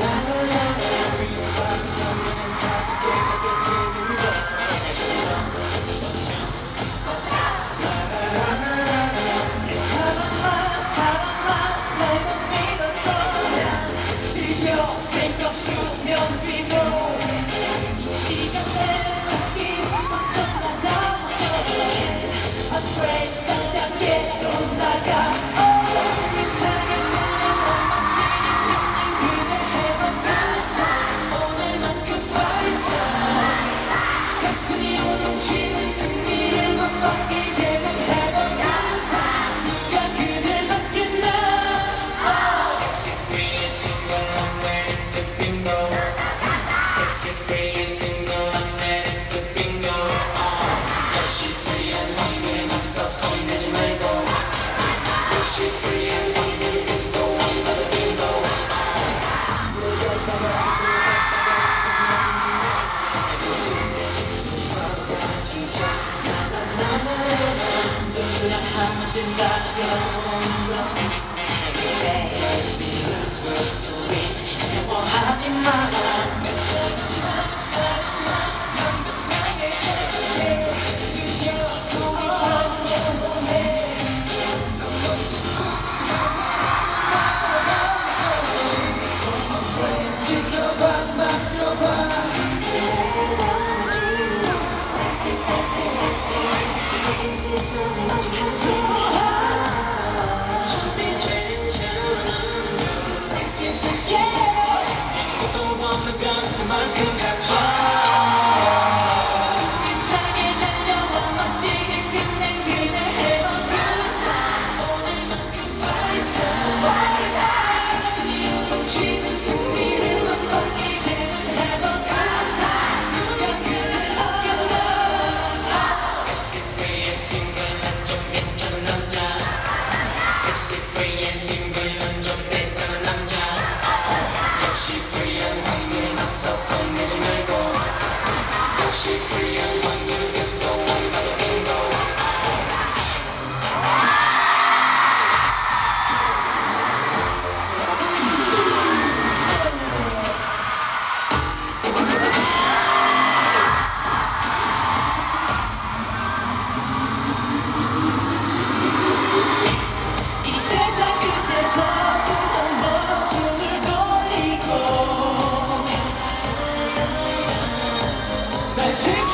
la la la Jesus. 그냥 한 번쯤 가요? Come back. A chicken.